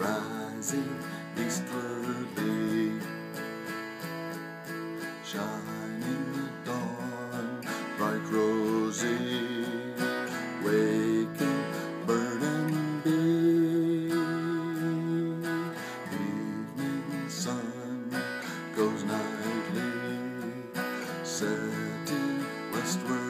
rising peacefully, shining the dawn bright rosy, waking burning bee. Evening sun goes nightly, setting westward.